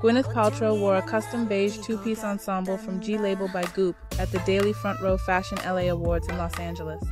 Gwyneth Paltrow wore a custom beige two piece ensemble from G Label by Goop at the Daily Front Row Fashion LA Awards in Los Angeles.